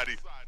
society.